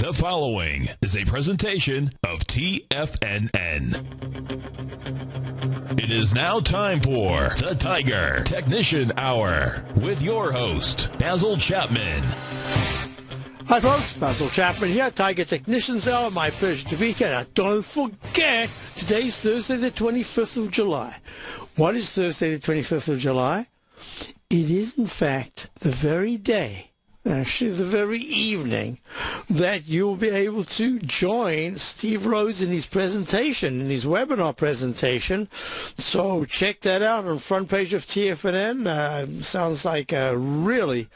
The following is a presentation of TFNN. It is now time for the Tiger Technician Hour with your host, Basil Chapman. Hi folks, Basil Chapman here, Tiger Technicians Hour. My pleasure to be here. Now, don't forget, today's Thursday the 25th of July. What is Thursday the 25th of July? It is in fact the very day actually the very evening that you'll be able to join Steve Rhodes in his presentation, in his webinar presentation. So check that out on front page of TFNN. Uh, sounds like a really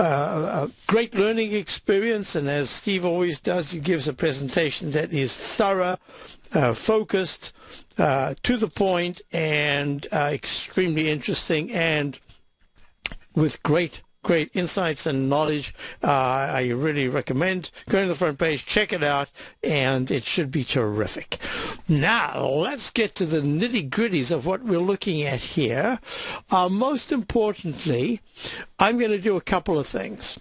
uh, a great learning experience, and as Steve always does, he gives a presentation that is thorough, uh, focused, uh, to the point, and uh, extremely interesting, and with great great insights and knowledge. Uh, I really recommend going to the front page, check it out, and it should be terrific. Now, let's get to the nitty gritties of what we're looking at here. Uh, most importantly, I'm going to do a couple of things.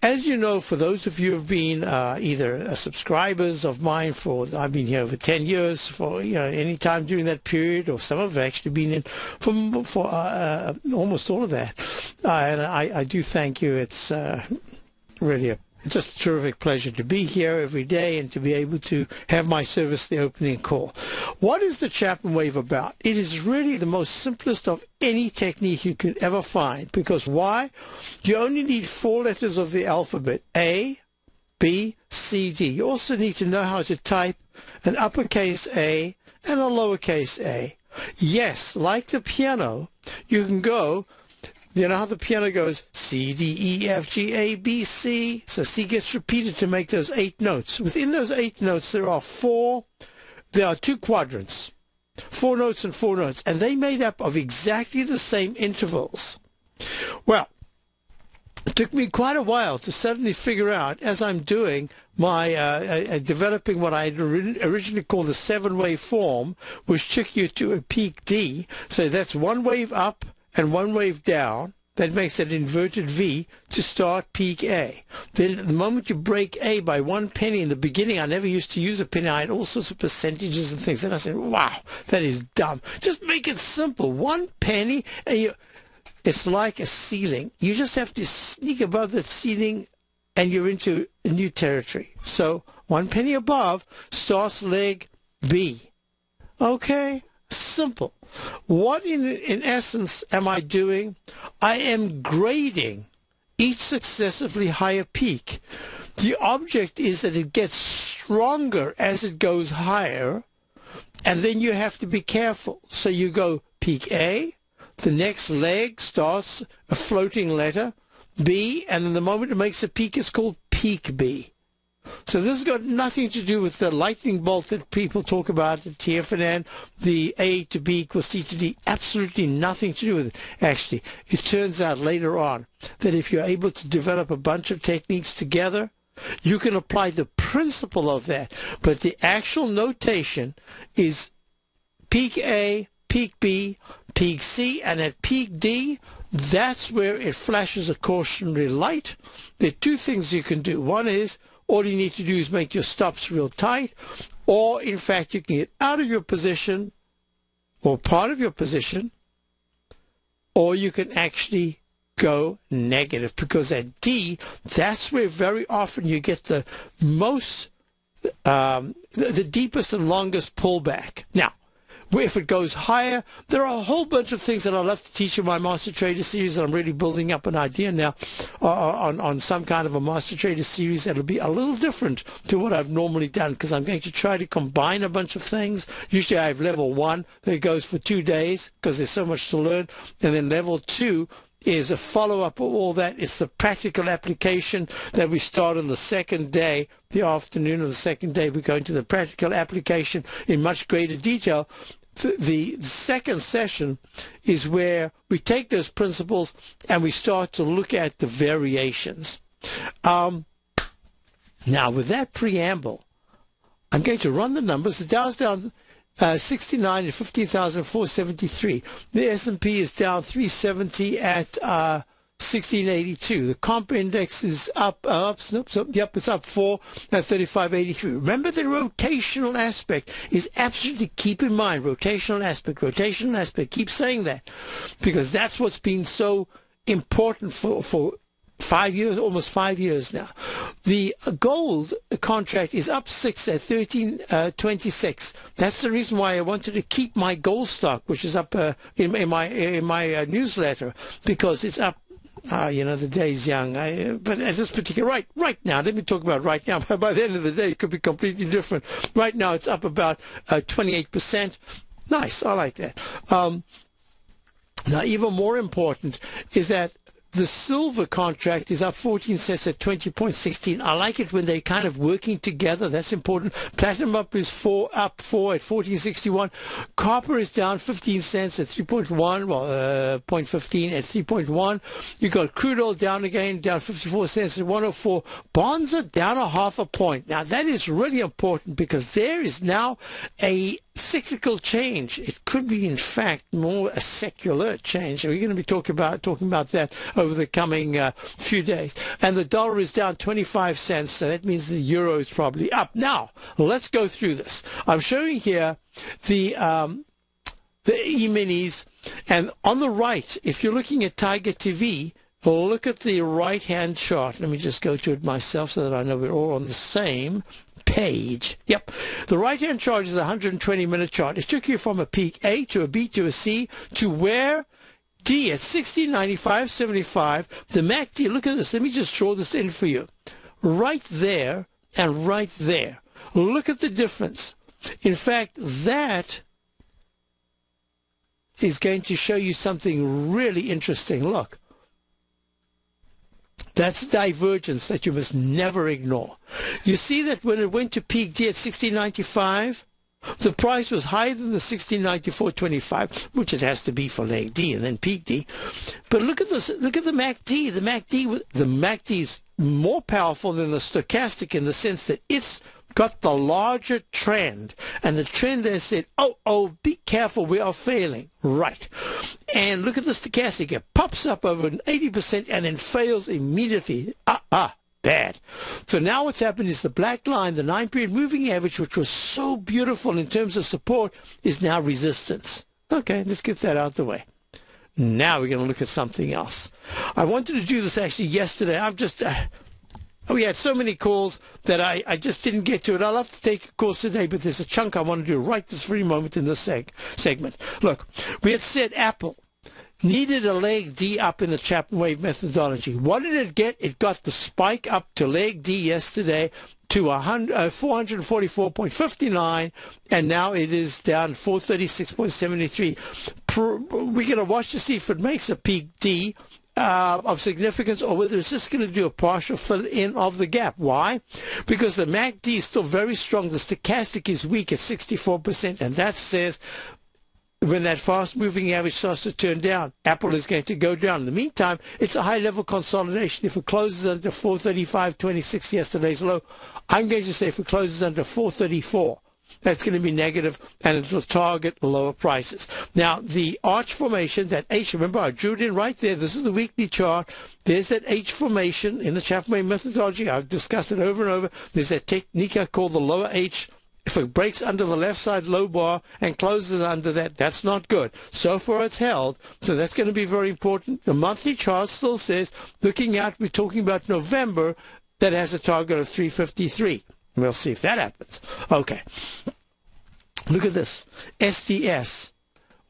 As you know, for those of you who have been uh, either uh, subscribers of mine for, I've been here over 10 years, for you know, any time during that period, or some have actually been in for, for uh, uh almost all of that. Uh, and I, I, do thank you. It's uh, really a it's just a terrific pleasure to be here every day and to be able to have my service the opening call. What is the Chapman Wave about? It is really the most simplest of any technique you could ever find. Because why? You only need four letters of the alphabet. A, B, C, D. You also need to know how to type an uppercase A and a lowercase a. Yes, like the piano, you can go you know how the piano goes C, D, E, F, G, A, B, C? So C gets repeated to make those eight notes. Within those eight notes, there are four, there are two quadrants. Four notes and four notes. And they made up of exactly the same intervals. Well, it took me quite a while to suddenly figure out as I'm doing my uh, uh, uh developing what I originally called the seven wave form, which took you to a peak D. So that's one wave up, and one wave down, that makes an inverted V to start peak A. Then the moment you break A by one penny in the beginning, I never used to use a penny. I had all sorts of percentages and things. And I said, wow, that is dumb. Just make it simple. One penny and you, it's like a ceiling. You just have to sneak above that ceiling and you're into a new territory. So one penny above starts leg B. Okay? Simple. What in, in essence am I doing? I am grading each successively higher peak. The object is that it gets stronger as it goes higher, and then you have to be careful. So you go peak A, the next leg starts a floating letter, B, and then the moment it makes a peak, it's called peak B. So this has got nothing to do with the lightning bolt that people talk about at TFNN, the A to B equals C to D. Absolutely nothing to do with it. Actually, it turns out later on that if you're able to develop a bunch of techniques together, you can apply the principle of that. But the actual notation is peak A, peak B, peak C, and at peak D, that's where it flashes a cautionary light. There are two things you can do. One is all you need to do is make your stops real tight, or in fact, you can get out of your position or part of your position, or you can actually go negative because at D, that's where very often you get the most, um, the, the deepest and longest pullback. Now, if it goes higher. There are a whole bunch of things that I love to teach in my Master Trader series, I'm really building up an idea now uh, uh, on, on some kind of a Master Trader series that'll be a little different to what I've normally done because I'm going to try to combine a bunch of things. Usually I have level one that goes for two days because there's so much to learn, and then level two is a follow up of all that. It's the practical application that we start on the second day, the afternoon of the second day. We go into the practical application in much greater detail the, the second session is where we take those principles and we start to look at the variations. Um, now, with that preamble, I'm going to run the numbers. The Dow's down uh, 69 at 15,473. The S&P is down 370 at uh, 1682. The comp index is up, uh, up, up, yep, it's up 4 at 3583. Remember the rotational aspect is absolutely keep in mind, rotational aspect, rotational aspect, keep saying that because that's what's been so important for, for five years, almost five years now. The gold contract is up six at thirteen uh. That's the reason why I wanted to keep my gold stock, which is up uh, in, in, my in my uh, newsletter, because it's up. Ah, you know the day's young. I, but at this particular right, right now, let me talk about right now. By the end of the day, it could be completely different. Right now, it's up about uh, twenty eight percent. Nice, I like that. Um, now, even more important is that the silver contract is up 14 cents at 20.16. I like it when they're kind of working together. That's important. Platinum up is four up four at 14.61. Copper is down 15 cents at 3.1. Well, uh, 0.15 at 3.1. You got crude oil down again, down 54 cents at 104. Bonds are down a half a point. Now that is really important because there is now a cyclical change. It could be, in fact, more a secular change. We're going to be talking about talking about that over the coming uh, few days. And the dollar is down 25 cents, so that means the euro is probably up. Now, let's go through this. I'm showing here the um, the e-minis, and on the right, if you're looking at Tiger TV, look at the right-hand chart. Let me just go to it myself so that I know we're all on the same page. Yep. The right hand chart is a 120 minute chart. It took you from a peak A to a B to a C to where D at 1695.75. The MACD, look at this. Let me just draw this in for you. Right there and right there. Look at the difference. In fact, that is going to show you something really interesting. Look. That's divergence that you must never ignore. You see that when it went to peak D at 1695, the price was higher than the 1694.25, which it has to be for leg D and then peak D. But look at this. Look at the MACD. The MACD, the MACD is more powerful than the stochastic in the sense that it's got the larger trend. And the trend there said, oh, oh, be careful, we are failing. Right. And look at the stochastic. It pops up over an 80% and then fails immediately. Ah, ah. Bad. So now what's happened is the black line, the nine period moving average, which was so beautiful in terms of support, is now resistance. Okay, let's get that out of the way. Now we're going to look at something else. I wanted to do this actually yesterday. I'm just, uh, we had so many calls that I, I just didn't get to it. I'll have to take a calls today, but there's a chunk I want to do right this very moment in this seg- segment. Look, we had said Apple needed a leg D up in the Chapman wave methodology. What did it get? It got the spike up to leg D yesterday to uh, 444.59, and now it is down 436.73. We're going to watch to see if it makes a peak D uh, of significance or whether it's just going to do a partial fill in of the gap. Why? Because the MACD is still very strong. The stochastic is weak at 64%, and that says when that fast moving average starts to turn down, Apple is going to go down. In the meantime, it's a high level consolidation. If it closes under 435.26 yesterday's low, I'm going to say if it closes under 434, that's going to be negative and it'll target lower prices. Now, the arch formation, that H, remember I drew it in right there. This is the weekly chart. There's that H formation in the Chapman methodology. I've discussed it over and over. There's that technique I call the lower H. If it breaks under the left side low bar and closes under that, that's not good. So far it's held. So that's going to be very important. The monthly chart still says, looking out, we're talking about November, that has a target of 353. We'll see if that happens. Okay. Look at this. SDS.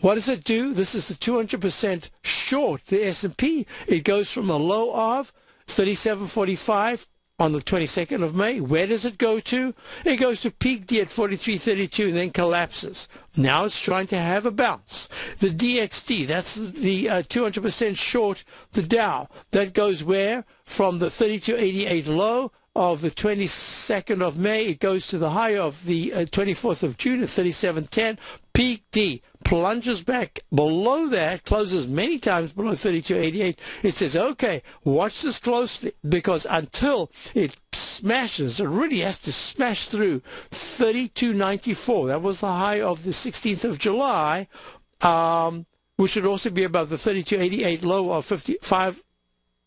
What does it do? This is the 200% short, the S&P. It goes from a low of 37.45 on the 22nd of May. Where does it go to? It goes to peak D at 43.32 and then collapses. Now it's trying to have a bounce. The DXD, that's the uh, 200% short, the Dow. That goes where? From the 32.88 low of the 22nd of May. It goes to the high of the uh, 24th of June at 37.10. Peak D plunges back below that, closes many times below 32.88. It says, okay, watch this closely because until it smashes, it really has to smash through 32.94. That was the high of the 16th of July. Um, which should also be above the 32.88 low of 55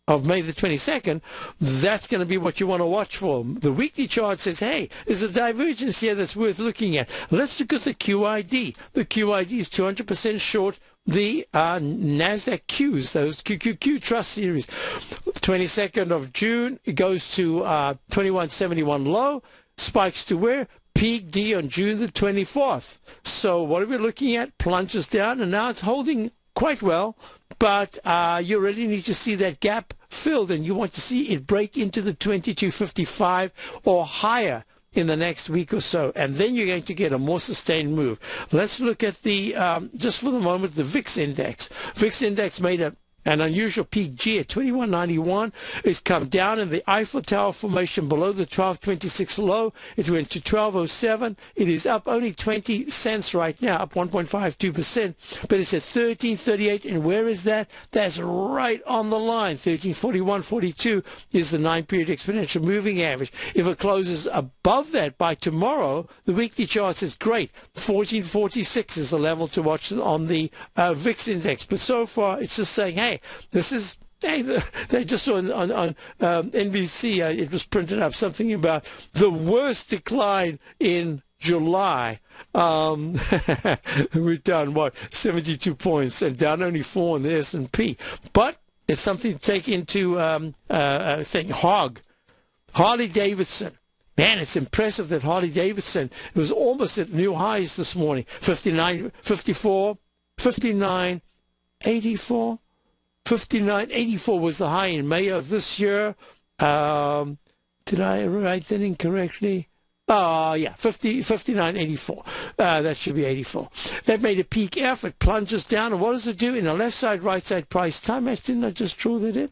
of May the 22nd, that's going to be what you want to watch for. The weekly chart says, hey, there's a divergence here that's worth looking at. Let's look at the QID. The QID is 200% short the uh, NASDAQ Qs, those QQQ Trust Series. 22nd of June, it goes to uh, 2171 low, spikes to where? Peak D on June the 24th. So what are we looking at? Plunges down, and now it's holding quite well, but uh, you really need to see that gap filled, and you want to see it break into the 2255 or higher in the next week or so, and then you're going to get a more sustained move. Let's look at the um, just for the moment the VIX index. VIX index made a an unusual peak G at 2191. It's come down in the Eiffel Tower formation below the 1226 low. It went to 1207. It is up only 20 cents right now, up 1.52%, but it's at 1338. And where is that? That's right on the line. 1341.42 is the nine period exponential moving average. If it closes above that by tomorrow, the weekly chart says great. 1446 is the level to watch on the uh, VIX index. But so far, it's just saying, hey, this is Hey, they just on, on, on um, NBC, uh, it was printed up something about the worst decline in July. Um, we're down what 72 points and down only four in the S&P. But it's something to take into um, uh, uh thing. Hog, Harley Davidson. Man, it's impressive that Harley Davidson it was almost at new highs this morning. 59, 54, 59, 84. 59.84 was the high in May of this year. Um, did I write that incorrectly? Oh, yeah, 50, 59.84. Uh, that should be 84. That made a peak F. It plunges down. And what does it do? In the left side, right side price time match, didn't I just draw that in?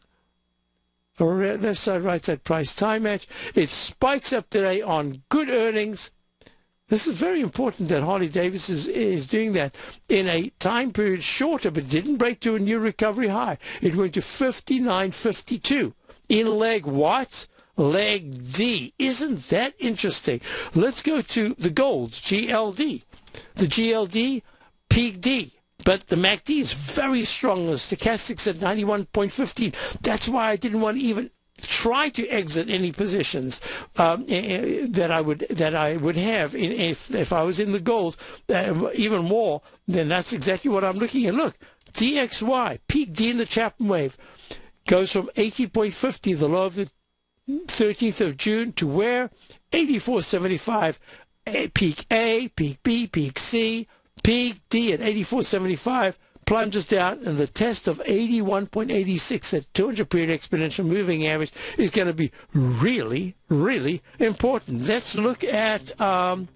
Or left side, right side price time match. It spikes up today on good earnings this is very important that Harley Davis is, is doing that in a time period shorter, but didn't break to a new recovery high. It went to 59.52 in leg what? Leg D. Isn't that interesting? Let's go to the gold, GLD. The GLD, peak D. But the MACD is very strong. The stochastics at 91.15. That's why I didn't want to even try to exit any positions um, that I would that I would have in, if if I was in the gold uh, even more. Then that's exactly what I'm looking at. Look, DXY peak D in the Chapman wave goes from 80.50, the low of the 13th of June, to where 84.75. Peak A, peak B, peak C, peak D at 84.75 plunges down, and the test of 81.86, that 200 period exponential moving average, is going to be really, really important. Let's look at um,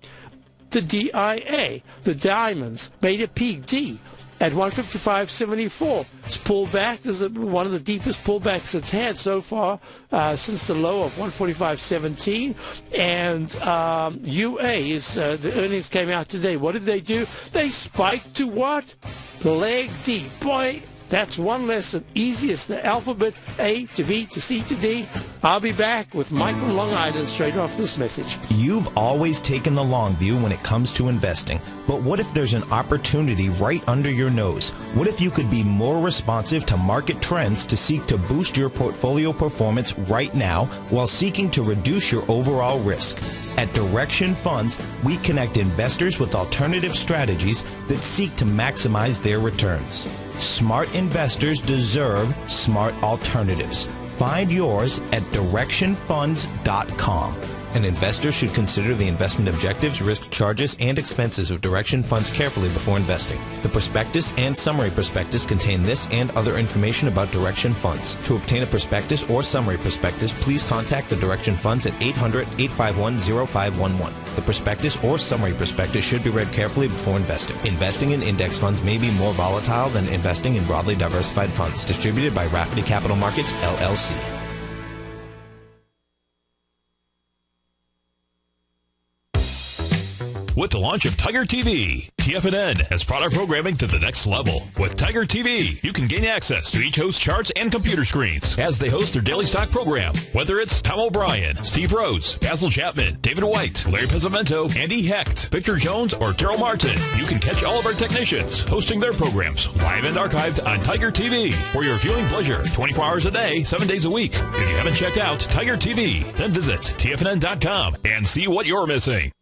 the DIA, the diamonds, made a peak D at 155.74. It's pulled back. This is one of the deepest pullbacks it's had so far uh, since the low of 145.17. And um, UA is uh, the earnings came out today. What did they do? They spiked to what? Leg D. Boy, that's one lesson. Easy as the alphabet A to B to C to D. I'll be back with Mike from Long Island straight off this message. You've always taken the long view when it comes to investing. But what if there's an opportunity right under your nose? What if you could be more responsive to market trends to seek to boost your portfolio performance right now while seeking to reduce your overall risk? At Direction Funds, we connect investors with alternative strategies that seek to maximize their returns. Smart investors deserve smart alternatives. Find yours at directionfunds.com. An investor should consider the investment objectives, risk charges, and expenses of Direction Funds carefully before investing. The prospectus and summary prospectus contain this and other information about Direction Funds. To obtain a prospectus or summary prospectus, please contact the Direction Funds at 800-851-0511. The prospectus or summary prospectus should be read carefully before investing. Investing in index funds may be more volatile than investing in broadly diversified funds. Distributed by Rafferty Capital Markets, LLC. With the launch of Tiger TV, TFNN has brought our programming to the next level. With Tiger TV, you can gain access to each host's charts and computer screens as they host their daily stock program. Whether it's Tom O'Brien, Steve Rhodes, Basil Chapman, David White, Larry Pesavento, Andy Hecht, Victor Jones, or Daryl Martin, you can catch all of our technicians hosting their programs live and archived on Tiger TV for your viewing pleasure 24 hours a day, 7 days a week. If you haven't checked out Tiger TV, then visit TFNN.com and see what you're missing.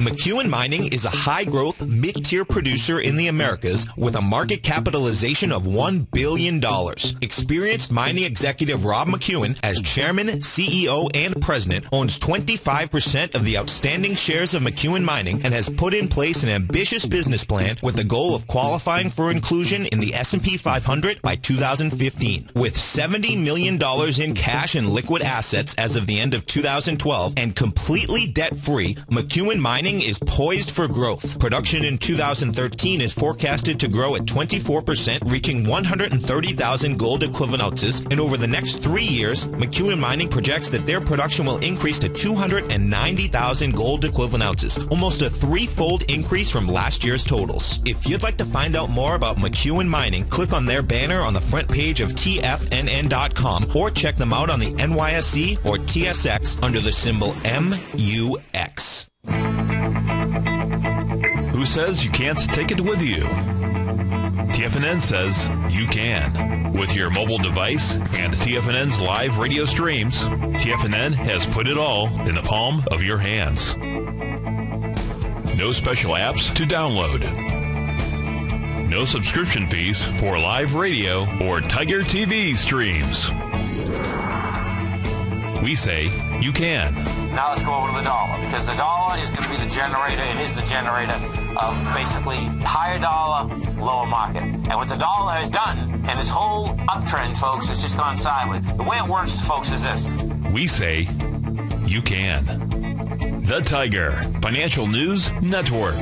McEwen Mining is a high-growth, mid-tier producer in the Americas with a market capitalization of $1 billion. Experienced mining executive Rob McEwen, as chairman, CEO, and president, owns 25% of the outstanding shares of McEwen Mining and has put in place an ambitious business plan with the goal of qualifying for inclusion in the S&P 500 by 2015. With $70 million in cash and liquid assets as of the end of 2012 and completely debt-free, McEwen Mining is poised for growth. Production in 2013 is forecasted to grow at 24%, reaching 130,000 gold equivalent ounces. And over the next three years, McEwen Mining projects that their production will increase to 290,000 gold equivalent ounces, almost a threefold increase from last year's totals. If you'd like to find out more about McEwen Mining, click on their banner on the front page of TFNN.com or check them out on the NYSE or TSX under the symbol MUX. Who says you can't take it with you? TFNN says you can. With your mobile device and TFNN's live radio streams, TFNN has put it all in the palm of your hands. No special apps to download. No subscription fees for live radio or Tiger TV streams. We say you can. Now let's go over to the dollar because the dollar is going to be the generator. It is the generator of basically higher dollar, lower market. And what the dollar has done, and this whole uptrend, folks, has just gone sideways. The way it works, folks, is this. We say you can. The Tiger Financial News Network.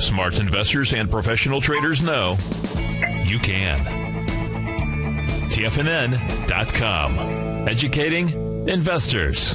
Smart investors and professional traders know you can. TFNN.com. Educating investors.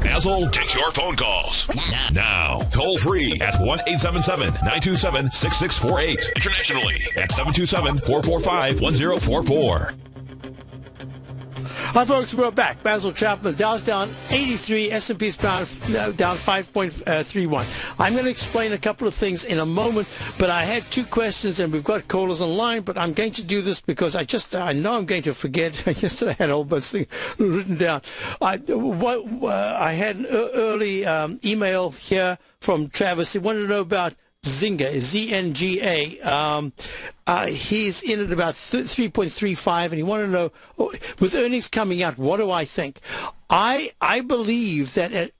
Basil takes your phone calls. Now. Toll free at 1 877 927 6648. Internationally at 727 445 1044. Hi, folks. We're back. Basil Chapman. Dow's down 83. S&P's down, down 5.31. I'm going to explain a couple of things in a moment, but I had two questions, and we've got callers online, but I'm going to do this because I just, I know I'm going to forget. Yesterday I had all bunch things written down. I, what, uh, I had an early um, email here from Travis. He wanted to know about Zynga, Z-N-G-A. Um, uh, he's in at about 3.35, and he wanted to know, oh, with earnings coming out, what do I think? I I believe that at,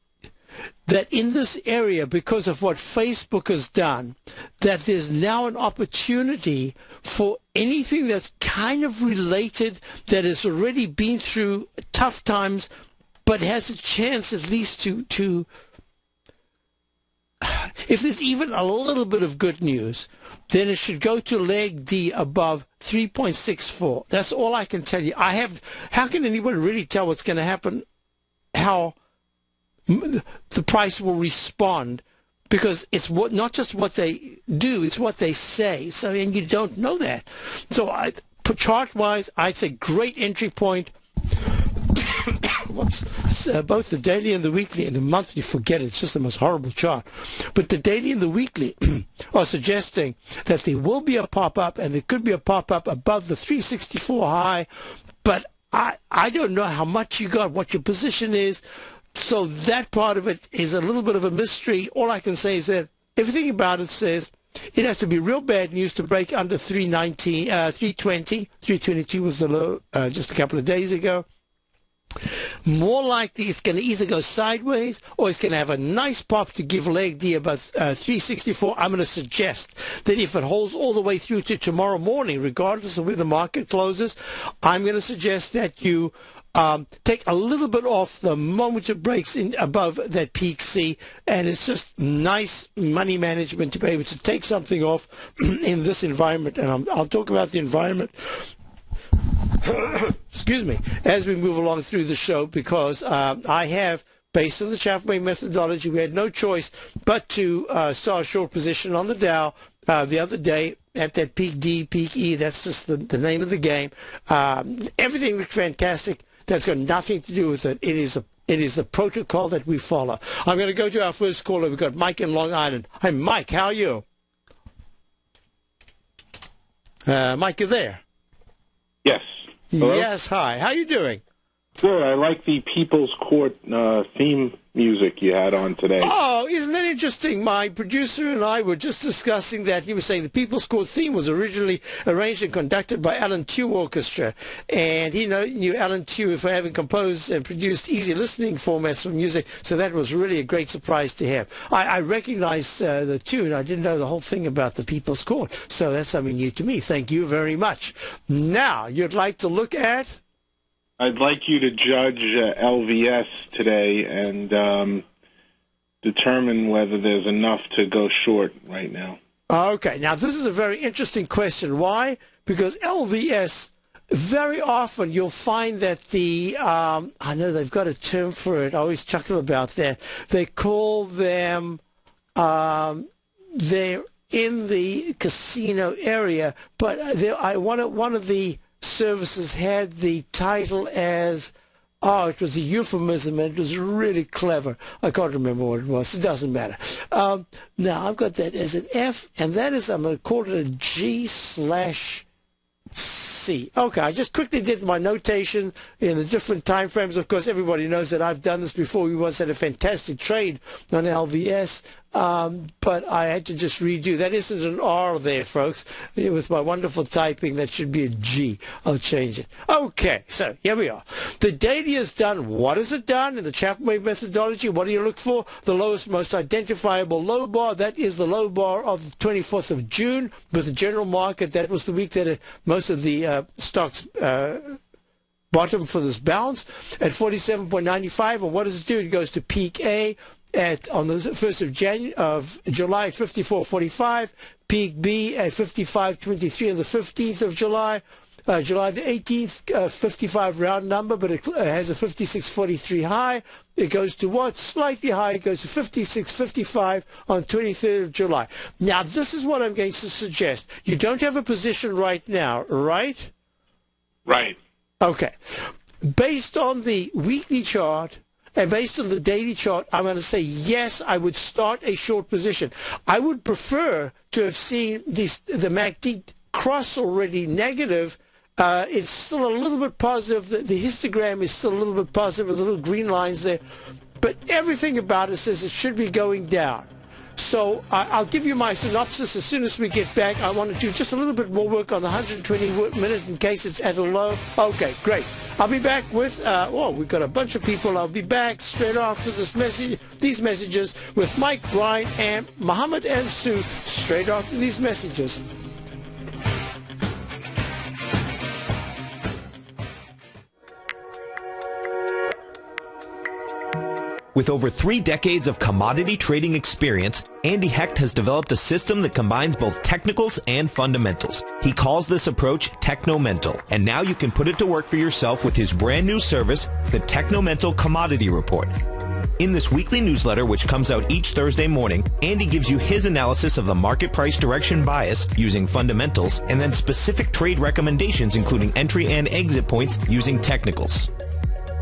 that in this area, because of what Facebook has done, that there's now an opportunity for anything that's kind of related, that has already been through tough times, but has a chance at least to to if there's even a little bit of good news, then it should go to leg D above 3.64. That's all I can tell you. I have. How can anyone really tell what's going to happen? How the price will respond? Because it's what not just what they do; it's what they say. So, and you don't know that. So, I, chart wise, I'd say great entry point uh, both the daily and the weekly and the monthly, forget it, it's just the most horrible chart. But the daily and the weekly are suggesting that there will be a pop up and there could be a pop up above the 364 high, but I, I don't know how much you got, what your position is. So that part of it is a little bit of a mystery. All I can say is that everything about it says it has to be real bad news to break under 390, uh, 320. 322 was the low uh, just a couple of days ago. More likely it's going to either go sideways or it's going to have a nice pop to give leg D about uh, 364. I'm going to suggest that if it holds all the way through to tomorrow morning, regardless of where the market closes, I'm going to suggest that you um, take a little bit off the moment it breaks in above that peak C, and it's just nice money management to be able to take something off in this environment. And i will talk about the environment. excuse me, as we move along through the show, because um, I have based on the Chapman methodology, we had no choice but to uh, start a short position on the Dow uh, the other day at that peak D, peak E. That's just the, the name of the game. Um, everything looked fantastic. That's got nothing to do with it. It is a it is the protocol that we follow. I'm going to go to our first caller. We've got Mike in Long Island. Hi, Mike. How are you? Uh, Mike, you there? Yes. Hello? Yes. Hi. How are you doing? Good. I like the People's Court uh, theme music you had on today. Oh, isn't that interesting? My producer and I were just discussing that. He was saying the People's Court theme was originally arranged and conducted by Alan Tew Orchestra. And he know, knew Alan Tew for having composed and produced easy listening formats for music. So that was really a great surprise to him. I, I recognized uh, the tune. I didn't know the whole thing about the People's Court. So that's something new to me. Thank you very much. Now, you'd like to look at I'd like you to judge uh, LVS today and um, determine whether there's enough to go short right now. Okay, now this is a very interesting question. Why? Because LVS, very often you'll find that the, um, I know they've got a term for it, I always chuckle about that. They call them, um, they're in the casino area, but I, one, one of the services had the title as Oh, it was a euphemism and it was really clever. I can't remember what it was. It doesn't matter. Um, now I've got that as an F, and that is, I'm going to call it a G slash C. Okay, I just quickly did my notation in the different time frames. Of course, everybody knows that I've done this before. We once had a fantastic trade on LVS. Um, but I had to just redo. That isn't an R there, folks. With my wonderful typing, that should be a G. I'll change it. Okay, so here we are. The data is done. What is it done in the Chapman wave methodology? What do you look for? The lowest, most identifiable low bar. That is the low bar of the 24th of June with the general market. That was the week that uh, most of the uh, stocks. Uh, bottom for this bounce at 47.95 and what does it do it goes to peak a at on the 1st of January of July at 54.45, peak B at 55.23 on the 15th of July. Uh, July the 18th, uh, 55 round number, but it uh, has a 56.43 high. It goes to what? Slightly higher. It goes to 56.55 on 23rd of July. Now, this is what I'm going to suggest. You don't have a position right now, right? Right. Okay. Based on the weekly chart, and based on the daily chart, I'm going to say yes, I would start a short position. I would prefer to have seen the MACD cross already negative. Uh, it's still a little bit positive. The, the histogram is still a little bit positive with the little green lines there. But everything about it says it should be going down. So I'll give you my synopsis as soon as we get back. I want to do just a little bit more work on the 120 minutes in case it's at a low. Okay, great. I'll be back with, uh, oh, we've got a bunch of people. I'll be back straight after this message, these messages with Mike, Brian, and Muhammad and Sue straight after these messages. With over three decades of commodity trading experience, Andy Hecht has developed a system that combines both technicals and fundamentals. He calls this approach Technomental, and now you can put it to work for yourself with his brand new service, the Technomental Commodity Report. In this weekly newsletter, which comes out each Thursday morning, Andy gives you his analysis of the market price direction bias using fundamentals, and then specific trade recommendations including entry and exit points using technicals.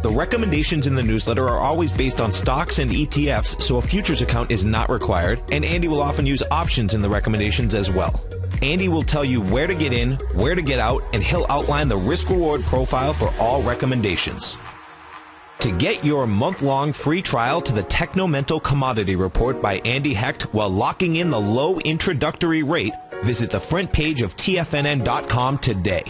The recommendations in the newsletter are always based on stocks and ETFs, so a futures account is not required, and Andy will often use options in the recommendations as well. Andy will tell you where to get in, where to get out, and he'll outline the risk-reward profile for all recommendations. To get your month-long free trial to the Technomental Commodity Report by Andy Hecht while locking in the low introductory rate, visit the front page of TFNN.com today.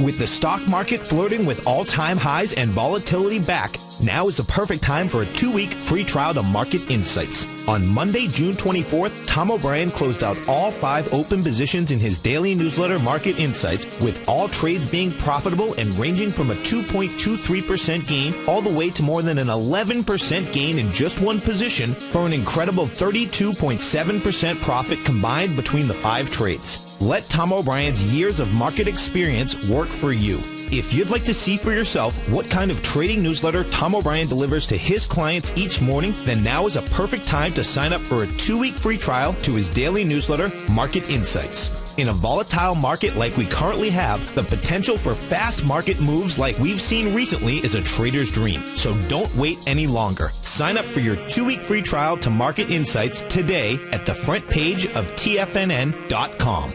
With the stock market flirting with all-time highs and volatility back, now is the perfect time for a two-week free trial to Market Insights. On Monday, June 24th, Tom O'Brien closed out all five open positions in his daily newsletter Market Insights, with all trades being profitable and ranging from a 2.23% gain all the way to more than an 11% gain in just one position for an incredible 32.7% profit combined between the five trades. Let Tom O'Brien's years of market experience work for you. If you'd like to see for yourself what kind of trading newsletter Tom O'Brien delivers to his clients each morning, then now is a perfect time to sign up for a two-week free trial to his daily newsletter, Market Insights. In a volatile market like we currently have, the potential for fast market moves like we've seen recently is a trader's dream. So don't wait any longer. Sign up for your two-week free trial to Market Insights today at the front page of TFNN.com.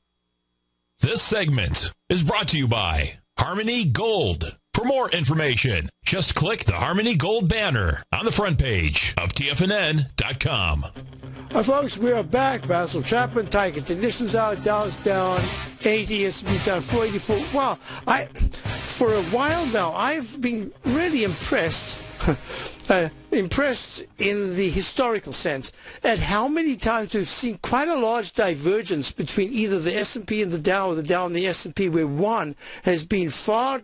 This segment is brought to you by Harmony Gold. For more information, just click the Harmony Gold banner on the front page of TFNN.com. Hi, folks, we are back. Basil Chapman, Tiger Technicians Hour, Dow's down 80, S&P's down 484. Wow, I, for a while now, I've been really impressed uh, impressed in the historical sense at how many times we've seen quite a large divergence between either the S&P and the Dow or the Dow and the S&P where one has been far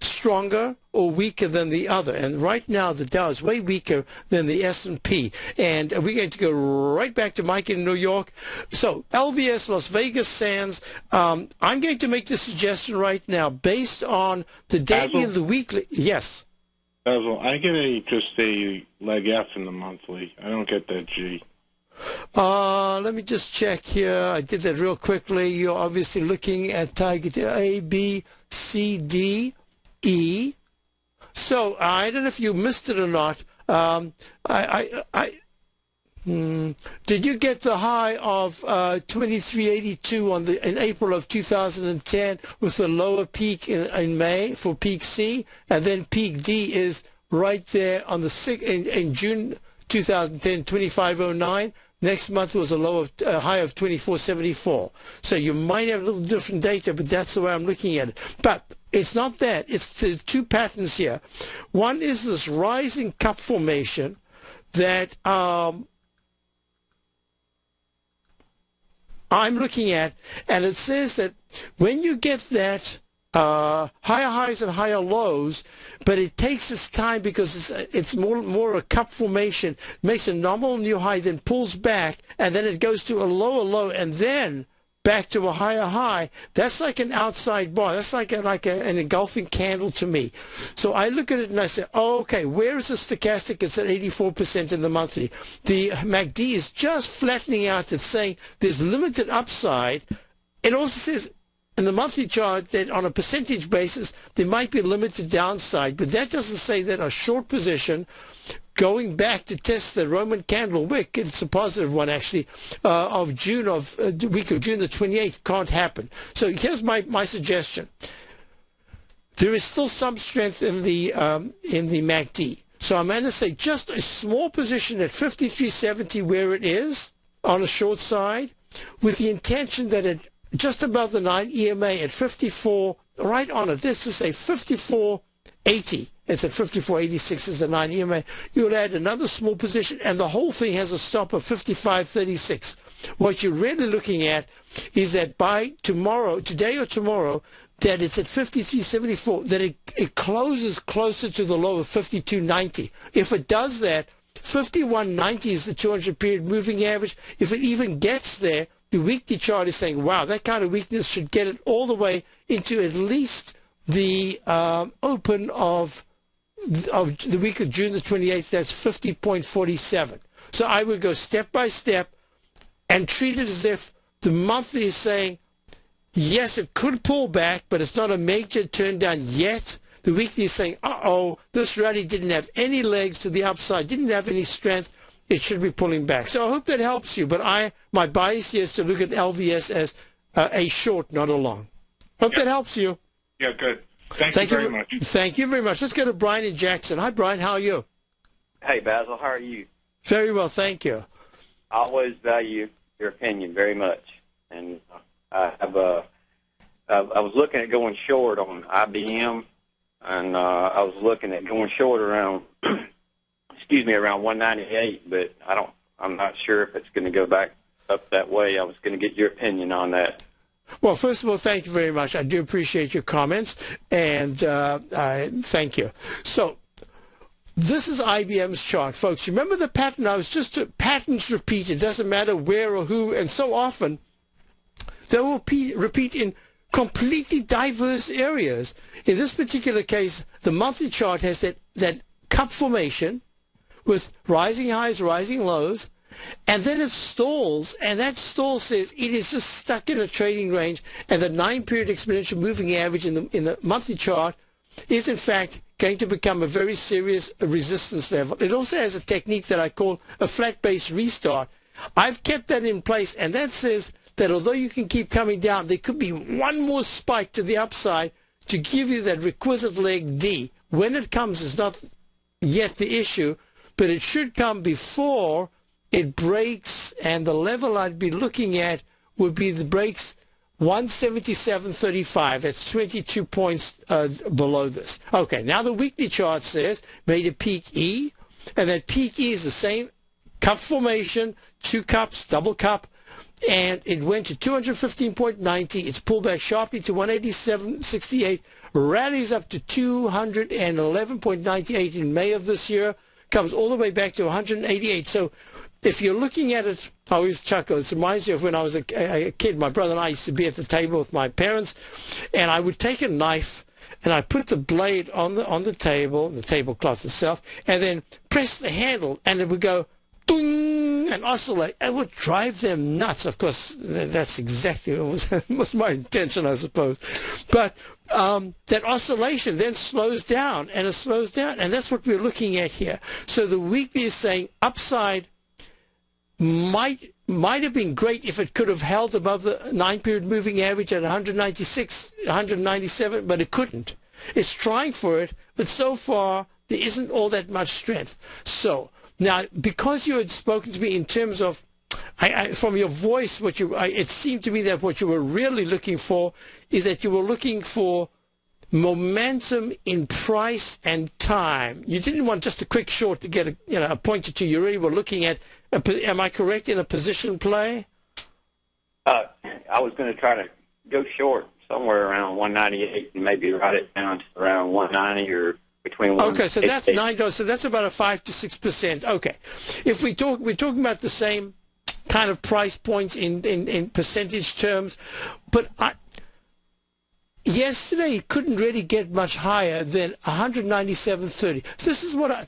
stronger or weaker than the other. And right now, the Dow is way weaker than the S&P. And we're going to go right back to Mike in New York. So LVS, Las Vegas Sands. Um, I'm going to make the suggestion right now based on the daily and the weekly. Yes. Basil, I get a just a leg F in the monthly. I don't get that G. Uh, let me just check here. I did that real quickly. You're obviously looking at target A, B, C, D, E. So I don't know if you missed it or not. Um, I, I, I Hmm. Did you get the high of uh, 2382 on the in April of 2010 with the lower peak in, in May for peak C, and then peak D is right there on the six, in, in June 2010 2509. Next month was a low of uh, high of 2474. So you might have a little different data, but that's the way I'm looking at it. But it's not that. It's the two patterns here. One is this rising cup formation that um, I'm looking at, and it says that when you get that uh, higher highs and higher lows, but it takes its time because it's, it's more more a cup formation, makes a nominal new high, then pulls back, and then it goes to a lower low, and then back to a higher high, that's like an outside bar. That's like a, like a, an engulfing candle to me. So I look at it and I say, oh, okay, where is the stochastic? It's at 84% in the monthly. The MACD is just flattening out. It's saying there's limited upside. It also says in the monthly chart that on a percentage basis there might be a limited downside, but that doesn't say that a short position going back to test the Roman candle wick, it's a positive one actually, uh, of June of uh, week of June the 28th can't happen. So here's my, my suggestion. There is still some strength in the um, in the MACD. So I'm going to say just a small position at 53.70 where it is on a short side with the intention that it just above the 9 EMA at 54, right on it, let's just say 54.80 it's at 54.86 is the 9 EMA. You'll add another small position, and the whole thing has a stop of 55.36. What you're really looking at is that by tomorrow, today or tomorrow, that it's at 53.74, that it, it closes closer to the low of 52.90. If it does that, 51.90 is the 200 period moving average. If it even gets there, the weekly chart is saying, wow, that kind of weakness should get it all the way into at least the um, open of of the week of June the 28th, that's 50.47. So I would go step by step and treat it as if the monthly is saying, yes, it could pull back, but it's not a major turn down yet. The weekly is saying, uh-oh, this rally didn't have any legs to the upside, didn't have any strength. It should be pulling back. So I hope that helps you. But I, my bias here is to look at LVS as uh, a short, not a long. Hope yeah. that helps you. Yeah, good. Thank, thank you very you, much. Thank you very much. Let's go to Brian and Jackson. Hi, Brian. How are you? Hey, Basil. How are you? Very well, thank you. I always value your opinion very much, and I have a. I was looking at going short on IBM, and uh, I was looking at going short around, excuse me, around 198. But I don't. I'm not sure if it's going to go back up that way. I was going to get your opinion on that. Well, first of all, thank you very much. I do appreciate your comments, and uh, thank you. So, this is IBM's chart, folks. Remember the pattern? I was just to, patterns repeat. It doesn't matter where or who, and so often they will repeat, repeat in completely diverse areas. In this particular case, the monthly chart has that, that cup formation with rising highs, rising lows, and then it stalls, and that stall says it is just stuck in a trading range, and the nine-period exponential moving average in the in the monthly chart is in fact going to become a very serious resistance level. It also has a technique that I call a flat base restart. I've kept that in place, and that says that although you can keep coming down, there could be one more spike to the upside to give you that requisite leg D. When it comes is not yet the issue, but it should come before it breaks, and the level I'd be looking at would be the breaks 177.35. That's 22 points uh, below this. Okay, now the weekly chart says made a peak E, and that peak E is the same cup formation, two cups, double cup, and it went to 215.90. It's pulled back sharply to 187.68, rallies up to 211.98 in May of this year, comes all the way back to 188. So if you're looking at it, I always chuckle. It reminds me of when I was a, a, kid. My brother and I used to be at the table with my parents, and I would take a knife and I put the blade on the on the table, the tablecloth itself, and then press the handle, and it would go and oscillate. It would drive them nuts. Of course, that's exactly what was, was my intention, I suppose. But um, that oscillation then slows down, and it slows down, and that's what we're looking at here. So the weekly is saying upside might might have been great if it could have held above the nine period moving average at 196, 197, but it couldn't. It's trying for it, but so far there isn't all that much strength. So now, because you had spoken to me in terms of I, I, from your voice, what you I, it seemed to me that what you were really looking for is that you were looking for momentum in price and time. You didn't want just a quick short to get a you know a point or two. You really were looking at. A, am I correct in a position play? Uh, I was going to try to go short somewhere around 198 and maybe write it down to around 190 or between. Okay, so that's nine. So that's about a five to six percent. Okay, if we talk, we're talking about the same kind of price points in, in, in percentage terms. But I, yesterday it couldn't really get much higher than 197.30. This is what I.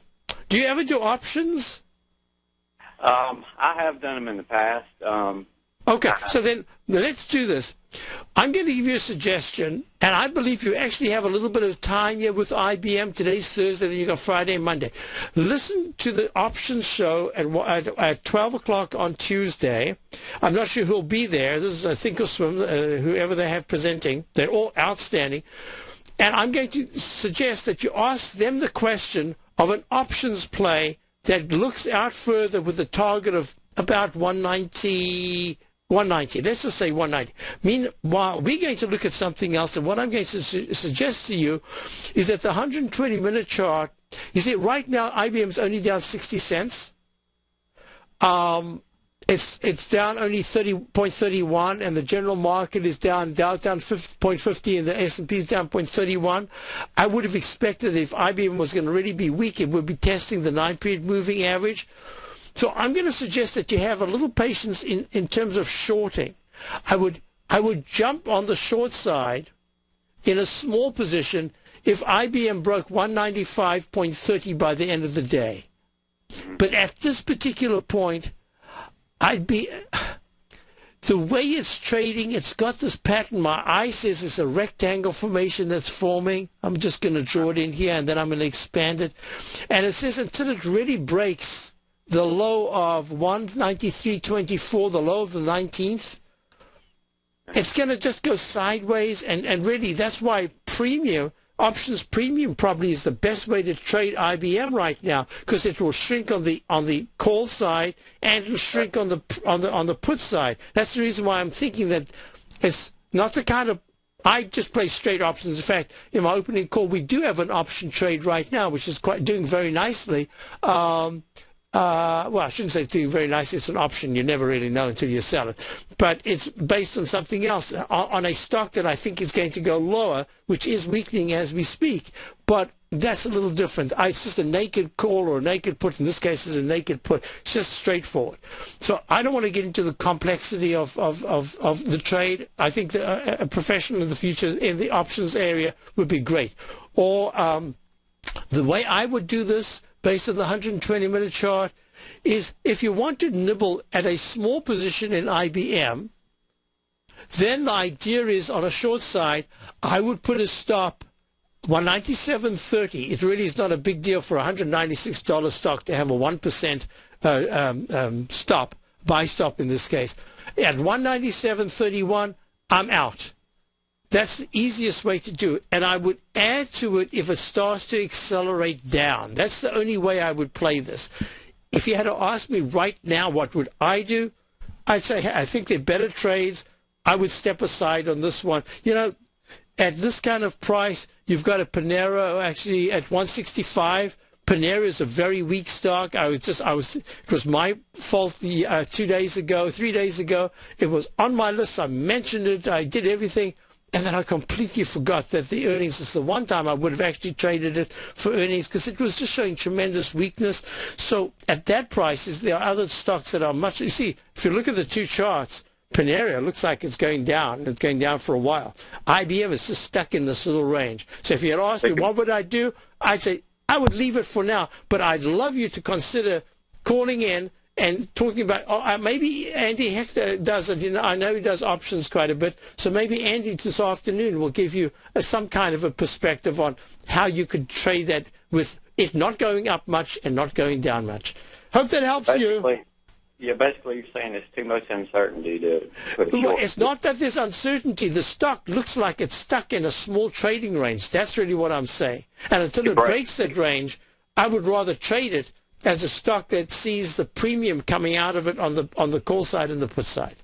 Do you ever do options? Um, I have done them in the past. Um, Okay, so then let's do this. I'm going to give you a suggestion, and I believe you actually have a little bit of time here with IBM. Today's Thursday, then you got Friday and Monday. Listen to the options show at, at, at 12 o'clock on Tuesday. I'm not sure who'll be there. This is, I think, Swim, uh, whoever they have presenting. They're all outstanding. And I'm going to suggest that you ask them the question of an options play that looks out further with a target of about 190 190. Let's just say 190. Meanwhile, we're going to look at something else, and what I'm going to su- suggest to you is that the 120 minute chart. You see, right now IBM is only down 60 cents. Um, it's it's down only 30.31, and the general market is down down down 0.50, and the S&P is down 0.31. I would have expected if IBM was going to really be weak, it would be testing the nine-period moving average. So I'm going to suggest that you have a little patience in, in terms of shorting. I would I would jump on the short side in a small position if IBM broke 195.30 by the end of the day. But at this particular point, I'd be the way it's trading, it's got this pattern. My eye says it's a rectangle formation that's forming. I'm just going to draw it in here and then I'm going to expand it. And it says until it really breaks the low of 193.24, the low of the 19th, it's going to just go sideways. And, and really, that's why premium, options premium probably is the best way to trade IBM right now because it will shrink on the on the call side and it will shrink on the on the on the put side. That's the reason why I'm thinking that it's not the kind of I just play straight options. In fact, in my opening call, we do have an option trade right now, which is quite doing very nicely. Um, uh, well, I shouldn't say it's doing very nice. It's an option. You never really know until you sell it. But it's based on something else, on a stock that I think is going to go lower, which is weakening as we speak. But that's a little different. It's just a naked call or a naked put. In this case, it's a naked put. It's just straightforward. So I don't want to get into the complexity of, of, of, of the trade. I think a professional in the future in the options area would be great. Or um, the way I would do this based on the 120 minute chart is if you want to nibble at a small position in IBM, then the idea is on a short side, I would put a stop 197.30. It really is not a big deal for a $196 stock to have a 1% uh, um, um, stop, buy stop in this case. At 197.31, I'm out. That's the easiest way to do it. And I would add to it if it starts to accelerate down. That's the only way I would play this. If you had to ask me right now, what would I do? I'd say, hey, I think they're better trades. I would step aside on this one. You know, at this kind of price, you've got a Panera actually at 165. Panera is a very weak stock. I was just, I was, it was my fault the, uh, two days ago, three days ago. It was on my list. I mentioned it. I did everything. And then I completely forgot that the earnings is the one time I would have actually traded it for earnings because it was just showing tremendous weakness. So at that price, there are other stocks that are much. You see, if you look at the two charts, Panera looks like it's going down. It's going down for a while. IBM is just stuck in this little range. So if you had asked me what would I do, I'd say I would leave it for now. But I'd love you to consider calling in and talking about oh, uh, maybe Andy Hector does it. You know, I know he does options quite a bit. So maybe Andy this afternoon will give you a, some kind of a perspective on how you could trade that with it not going up much and not going down much. Hope that helps basically, you. Yeah, basically you're saying there's too much uncertainty to put short. It's not that there's uncertainty. The stock looks like it's stuck in a small trading range. That's really what I'm saying. And until it breaks that range, I would rather trade it as a stock that sees the premium coming out of it on the on the call side and the put side.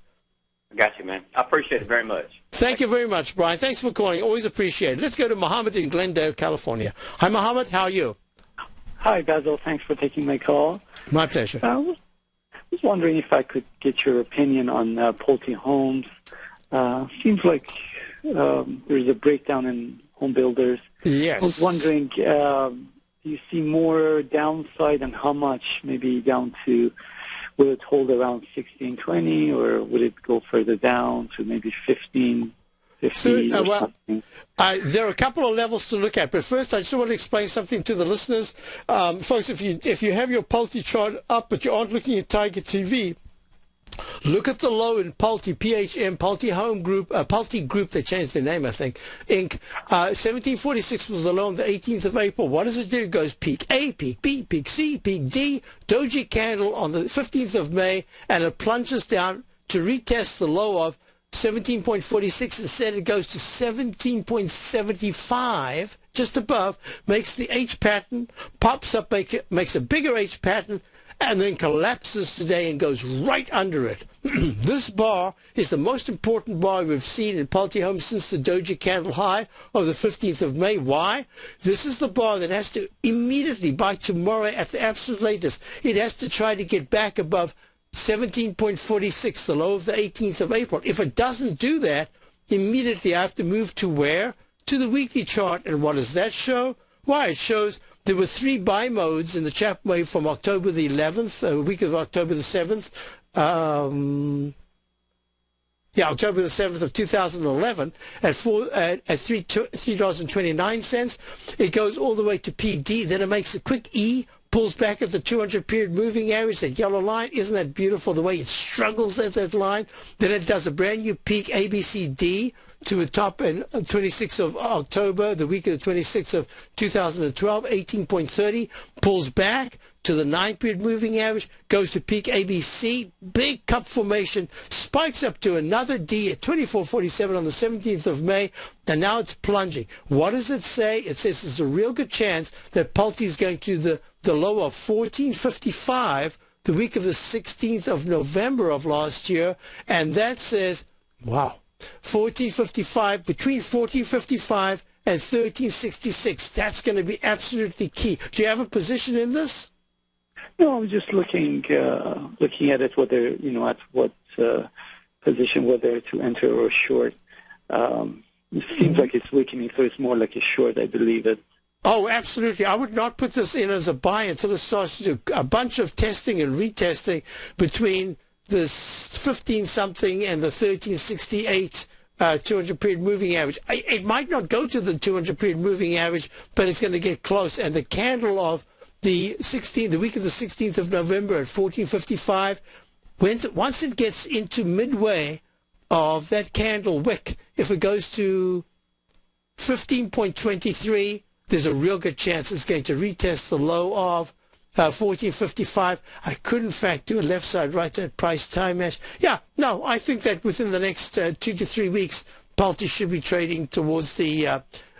I got you, man. I appreciate it very much. Thank you very much, Brian. Thanks for calling. Always appreciate it. Let's go to Mohammed in Glendale, California. Hi, Mohammed. How are you? Hi, Basil. Thanks for taking my call. My pleasure. I was, was wondering if I could get your opinion on uh, Pulte Homes. Uh, seems like um, there's a breakdown in home builders. Yes. I was wondering, um, do you see more downside and how much? Maybe down to will it hold around 1620 or would it go further down to maybe 15? So, uh, well, uh, there are a couple of levels to look at, but first I just want to explain something to the listeners, um, folks. If you if you have your Pulte chart up, but you aren't looking at Tiger TV, Look at the low in Pulte, PHM, Pulte Home Group, uh, Pulte Group, they changed their name, I think, Inc. Uh, 1746 was the low on the 18th of April. What does it do? It goes peak A, peak B, peak C, peak D, doji candle on the 15th of May, and it plunges down to retest the low of 17.46. Instead, it goes to 17.75, just above, makes the H pattern, pops up, make it, makes a bigger H pattern, and then collapses today and goes right under it. this bar is the most important bar we've seen in Pulte Home since the Doji candle high of the 15th of May. Why? This is the bar that has to immediately, by tomorrow at the absolute latest, it has to try to get back above 17.46, the low of the 18th of April. If it doesn't do that, immediately I have to move to where? To the weekly chart. And what does that show? Why, it shows there were three buy modes in the Chapman wave from October the 11th, a week of October the 7th. Um, yeah, October the 7th of 2011 at, four, at, at three, $3.29. It goes all the way to PD. Then it makes a quick E, pulls back at the 200 period moving average, that yellow line. Isn't that beautiful the way it struggles at that line? Then it does a brand new peak ABCD to a top uh, in 26th of October, the week of the 26th of 2012, 18.30, pulls back to the nine period moving average, goes to peak ABC, big cup formation, spikes up to another D at 24.47 on the 17th of May, and now it's plunging. What does it say? It says there's a real good chance that Pulte is going to the, the low of 14.55 the week of the 16th of November of last year, and that says, wow, 1455, between 1455 and 1366. That's going to be absolutely key. Do you have a position in this? No, I'm just looking uh, looking at it whether you know at what uh, position whether to enter or short. Um, it seems like it's weakening, so it's more like a short. I believe it. Oh, absolutely. I would not put this in as a buy until it starts to do a bunch of testing and retesting between the 15 something and the 1368 uh, 200 period moving average. It might not go to the 200 period moving average, but it's going to get close. And the candle of the 16th, the week of the 16th of November at 1455, when, once it gets into midway of that candle wick, if it goes to 15.23, there's a real good chance it's going to retest the low of uh, 1455. I could, in fact, do a left side, right side price time match. Yeah, no, I think that within the next uh, two to three weeks, Pulte should be trading towards the uh,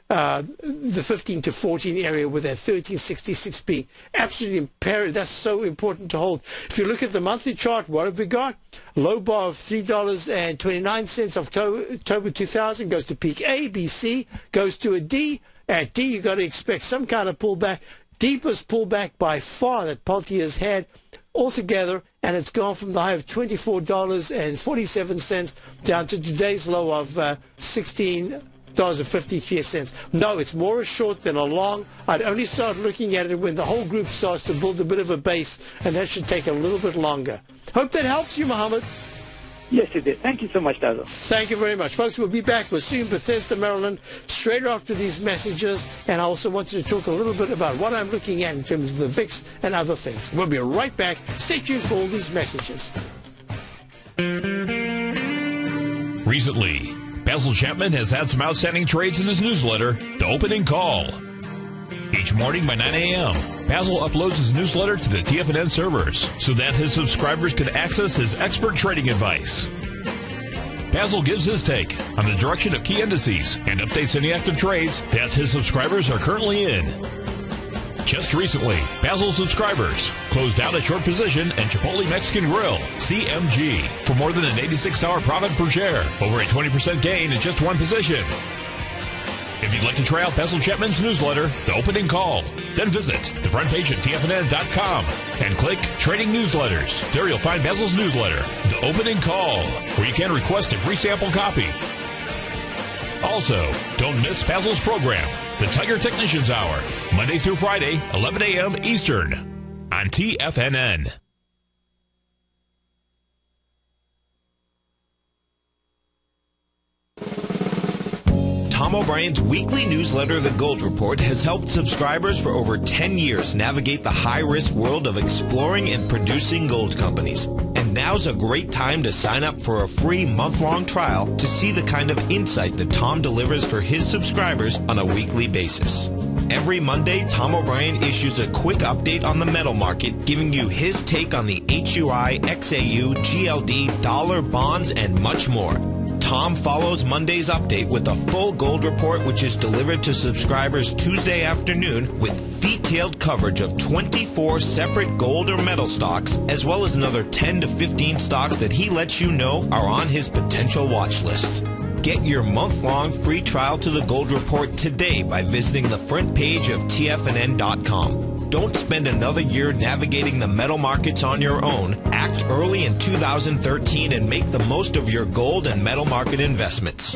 uh, the 15 to 14 area with that 1366p. Absolutely imperative. That's so important to hold. If you look at the monthly chart, what have we got? Low bar of $3.29 October, October 2000 goes to peak A, B, C, goes to a D. At D, you've got to expect some kind of pullback deepest pullback by far that Pulte has had altogether, and it's gone from the high of $24.47 down to today's low of uh, 16 dollars and fifty three cents. No, it's more a short than a long. I'd only start looking at it when the whole group starts to build a bit of a base, and that should take a little bit longer. Hope that helps you, Mohammed. Yes, it did. Thank you so much, Basil. Thank you very much. Folks, we'll be back. We'll see you in Bethesda, Maryland, straight after these messages. And I also wanted to talk a little bit about what I'm looking at in terms of the VIX and other things. We'll be right back. Stay tuned for all these messages. Recently, Basil Chapman has had some outstanding trades in his newsletter, The Opening Call. Each morning by 9 a.m., Basil uploads his newsletter to the TFNN servers so that his subscribers can access his expert trading advice. Basil gives his take on the direction of key indices and updates any active trades that his subscribers are currently in. Just recently, Basil subscribers closed out a short position in Chipotle Mexican Grill, CMG, for more than an $86 profit per share, over a 20% gain in just one position. If you'd like to try out Basil Chapman's newsletter, The Opening Call, then visit the front page at TFNN.com and click Trading Newsletters. There you'll find Basil's newsletter, The Opening Call, where you can request a free sample copy. Also, don't miss Basil's program, The Tiger Technicians Hour, Monday through Friday, 11 a.m. Eastern, on TFNN. Tom O'Brien's weekly newsletter, The Gold Report, has helped subscribers for over 10 years navigate the high-risk world of exploring and producing gold companies. And now's a great time to sign up for a free month-long trial to see the kind of insight that Tom delivers for his subscribers on a weekly basis. Every Monday, Tom O'Brien issues a quick update on the metal market, giving you his take on the HUI, XAU, GLD, dollar, bonds, and much more. Tom follows Monday's update with a full gold report, which is delivered to subscribers Tuesday afternoon with detailed coverage of 24 separate gold or metal stocks, as well as another 10 to 15 stocks that he lets you know are on his potential watch list. Get your month-long free trial to the Gold Report today by visiting the front page of tfnn.com. Don't spend another year navigating the metal markets on your own. Act early in 2013 and make the most of your gold and metal market investments.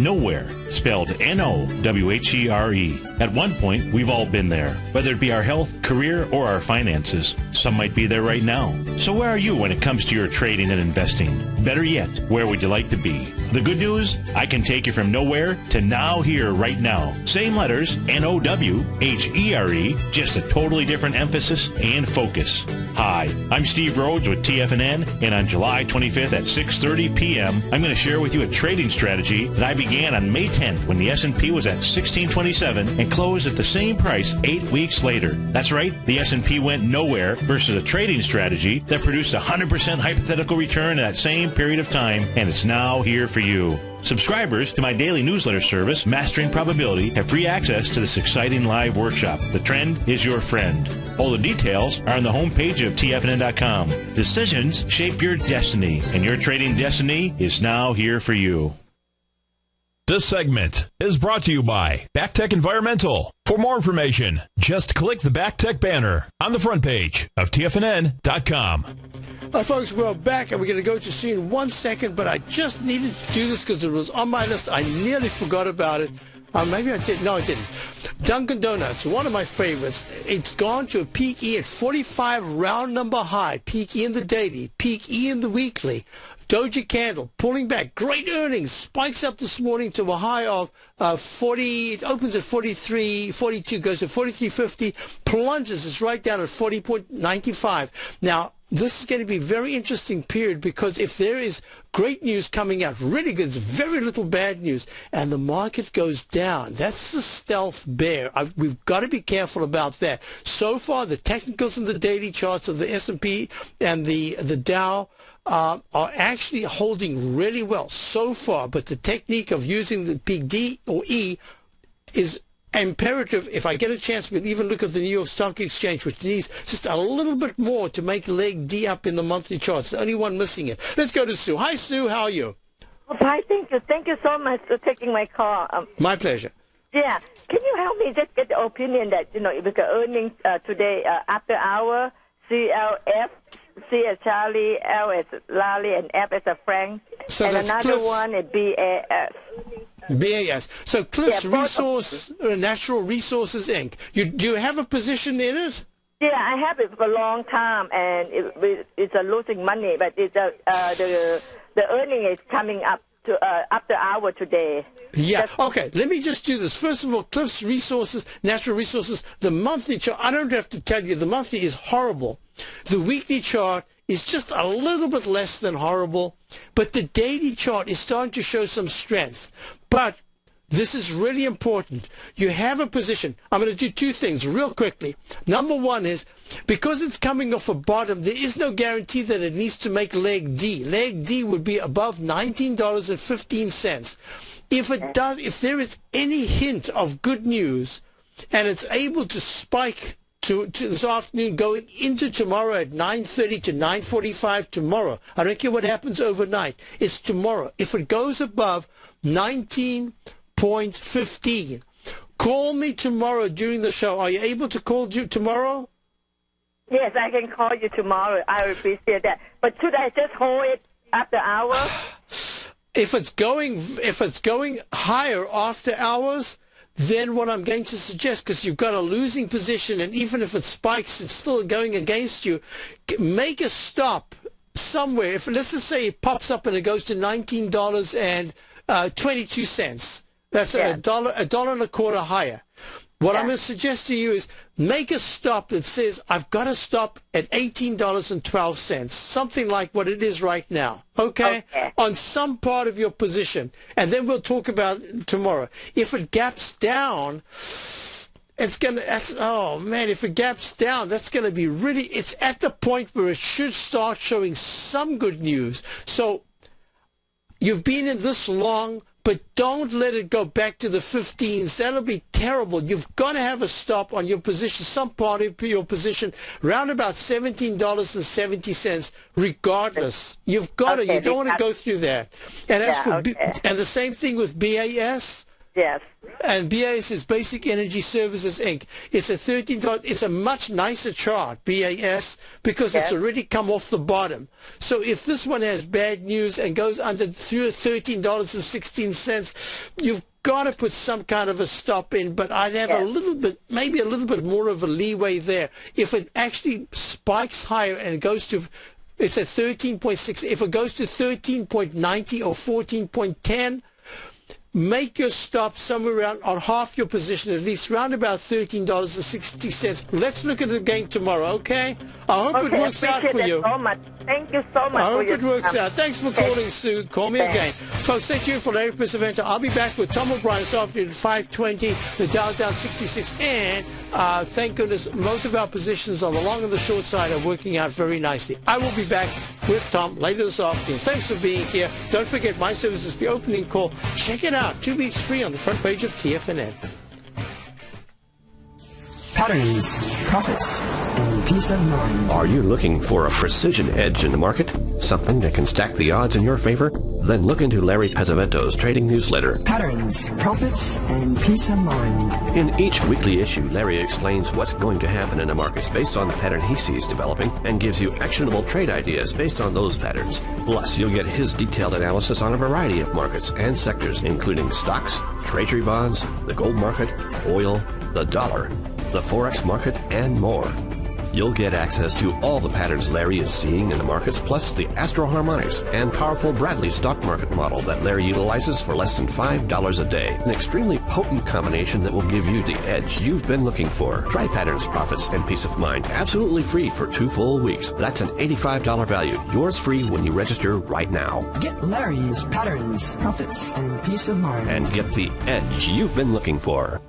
Nowhere, spelled N-O-W-H-E-R-E. At one point, we've all been there, whether it be our health, career, or our finances. Some might be there right now. So where are you when it comes to your trading and investing? Better yet, where would you like to be? The good news, I can take you from nowhere to now here right now. Same letters, N-O-W-H-E-R-E, just a totally different emphasis and focus. Hi, I'm Steve Rhodes with TFNN, and on July 25th at 6.30 p.m., I'm going to share with you a trading strategy that I began on May 10th when the S&P was at 1627 and closed at the same price eight weeks later. That's right, the S&P went nowhere versus a trading strategy that produced a 100% hypothetical return in that same period of time, and it's now here for you. Subscribers to my daily newsletter service, Mastering Probability, have free access to this exciting live workshop. The trend is your friend. All the details are on the homepage of TFNN.com. Decisions shape your destiny, and your trading destiny is now here for you. This segment is brought to you by Backtech Environmental. For more information, just click the Backtech banner on the front page of TFNN.com. Hi, folks, we're back and we're going to go to see in one second, but I just needed to do this because it was on my list. I nearly forgot about it. Uh, maybe I did. No, I didn't. Dunkin' Donuts, one of my favorites. It's gone to a peak E at 45 round number high. Peak E in the daily, peak E in the weekly. Doji Candle pulling back. Great earnings. Spikes up this morning to a high of uh, 40. It opens at 43, 42, goes to 43.50, plunges. It's right down at 40.95. Now, this is going to be a very interesting period because if there is great news coming out, really good, very little bad news, and the market goes down, that's the stealth bear. I've, we've got to be careful about that. So far, the technicals and the daily charts of the S&P and the the Dow uh, are actually holding really well so far, but the technique of using the peak D or E is imperative. If I get a chance we'll even look at the New York Stock Exchange which needs just a little bit more to make leg D up in the monthly charts. The only one missing it. Let's go to Sue. Hi Sue. How are you? Hi thank you. Thank you so much for taking my call. Um, my pleasure. yeah. Can you help me just get the opinion that you know with the earnings uh, today uh, after hour CLF C as Charlie, L as Lally, and F as a Frank. So and another Cliffs. one is BAS. BAS. So Cliffs Yeah, Resource, uh, Natural Resources Inc. You do you have a position in it? Yeah, I have it for a long time, and it, it, it's a losing money, but it's uh, the the earning is coming up to uh, after hour today. Yeah. That's- Okay. Let me just do this. First of all, Cliffs Resources, Natural Resources, the monthly chart, I don't have to tell you, the monthly is horrible. The weekly chart is just a little bit less than horrible, but the daily chart is starting to show some strength. But This is really important. You have a position. I'm going to do two things real quickly. Number one is because it's coming off a bottom, there is no guarantee that it needs to make leg D. Leg D would be above $19.15. If it does, if there is any hint of good news and it's able to spike to, to this afternoon going into tomorrow at 9.30 to 9.45 tomorrow. I don't care what happens overnight. It's tomorrow. If it goes above 19.15, call me tomorrow during the show. Are you able to call you tomorrow? Yes, I can call you tomorrow. I appreciate that. But should I just hold it after hours? If it's going, if it's going higher after hours, then what I'm going to suggest, because you've got a losing position, and even if it spikes, it's still going against you, make a stop somewhere. If let's just say it pops up and it goes to nineteen dollars and uh, twenty-two that's yeah. a dollar, a dollar and a quarter higher. What yeah. I'm going to suggest to you is make a stop that says, I've got to stop at $18.12, something like what it is right now, okay? okay? On some part of your position. And then we'll talk about tomorrow. If it gaps down, it's going to, oh man, if it gaps down, that's going to be really, it's at the point where it should start showing some good news. So you've been in this long but don't let it go back to the 15s. That'll be terrible. You've got to have a stop on your position, some part of your position, round about $17.70, regardless. You've got okay, to. You don't want to go through that. And as yeah, for okay. B, and the same thing with BAS. Yes. And BAS is Basic Energy Services Inc. It's a thirteen. It's a much nicer chart, BAS, because yes. it's already come off the bottom. So if this one has bad news and goes under thirteen dollars and sixteen cents, you've got to put some kind of a stop in. But I'd have yes. a little bit, maybe a little bit more of a leeway there. If it actually spikes higher and goes to it's at 13.6. If it goes to 13.90 or 14.10, make your stop somewhere around on half your position, at least around about $13.60. Let's look at it again tomorrow, okay? I hope okay, it works out for you. So much. Thank you so much. I hope it works time. out. Thanks for calling, Sue. Call me again. Folks, stay tuned for Larry Pesavento. I'll be back with Tom O'Brien this afternoon at 520. The Dow's down 66. And uh, thank goodness most of our positions on the long and the short side are working out very nicely. I will be back with Tom later this afternoon. Thanks for being here. Don't forget, my service is the opening call. Check it out. Two weeks free on the front page of TFNN patterns, profits, and peace of mind. Are you looking for a precision edge in the market? Something that can stack the odds in your favor? Then look into Larry Pesavento's trading newsletter. Patterns, profits, and peace of mind. In each weekly issue, Larry explains what's going to happen in the markets based on the pattern he sees developing and gives you actionable trade ideas based on those patterns. Plus, you'll get his detailed analysis on a variety of markets and sectors, including stocks, treasury bonds, the gold market, oil, the dollar, the Forex market, and more. You'll get access to all the patterns Larry is seeing in the markets, plus the Astro Harmonics and powerful Bradley stock market model that Larry utilizes for less than $5 a day. An extremely potent combination that will give you the edge you've been looking for. Try patterns, profits, and peace of mind absolutely free for two full weeks. That's an $85 value. Yours free when you register right now. Get Larry's patterns, profits, and peace of mind. And get the edge you've been looking for.